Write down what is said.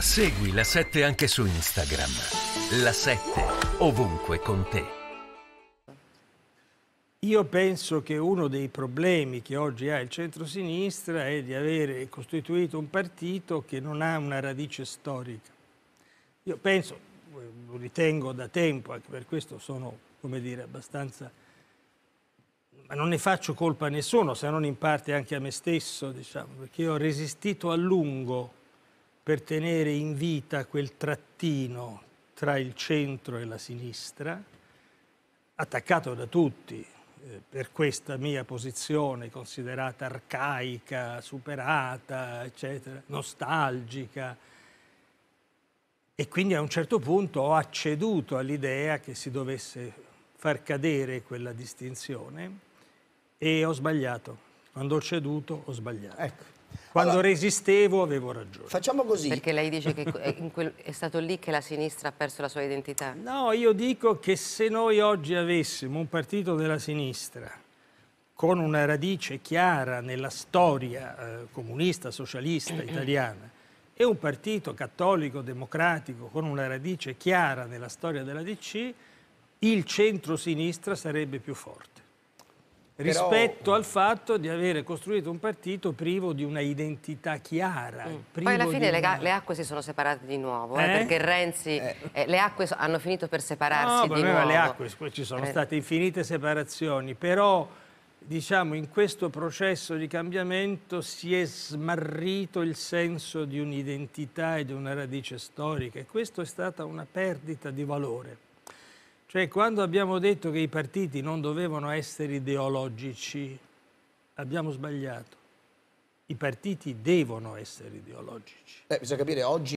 Segui la 7 anche su Instagram. La 7 ovunque con te. Io penso che uno dei problemi che oggi ha il centro-sinistra è di avere costituito un partito che non ha una radice storica. Io penso, lo ritengo da tempo, anche per questo sono, come dire, abbastanza... Ma non ne faccio colpa a nessuno, se non in parte anche a me stesso, diciamo, perché ho resistito a lungo per tenere in vita quel trattino tra il centro e la sinistra, attaccato da tutti eh, per questa mia posizione considerata arcaica, superata, eccetera, nostalgica. E quindi a un certo punto ho acceduto all'idea che si dovesse far cadere quella distinzione e ho sbagliato. Quando ho ceduto ho sbagliato. Ecco. Quando Allora- resistevo avevo ragione. Facciamo così. Perché lei dice che quel- è stato lì che la sinistra ha perso la sua identità? No, io dico che se noi oggi avessimo un partito della sinistra con una radice chiara nella storia eh, comunista, socialista italiana e un partito cattolico democratico con una radice chiara nella storia della DC, il centro-sinistra sarebbe più forte. Rispetto al fatto di avere costruito un partito privo di una identità chiara. Poi privo alla fine le, una- le acque si sono separate di nuovo, eh, Eh? perché Renzi, eh, le acque so- hanno finito per separarsi No, di nuovo. le acque, poi ci sono Eh. state infinite separazioni, però diciamo in questo processo di cambiamento si è smarrito il senso di un'identità e di una radice storica e questo è stata una perdita di valore. Cioè quando abbiamo detto che i partiti non dovevano essere ideologici, abbiamo sbagliato. I partiti devono essere ideologici. Eh, bisogna capire oggi